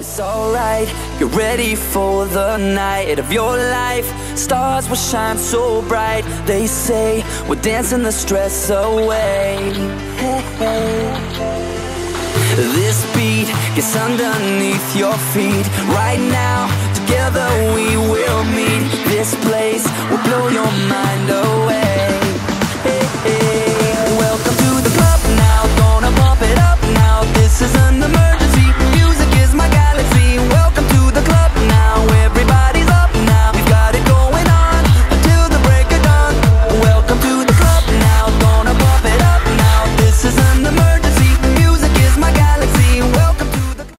It's alright, get ready for the night of your life. Stars will shine so bright. They say we're dancing the stress away. Hey, hey. This beat gets underneath your feet. Right now, together we will meet. This place will blow your mind.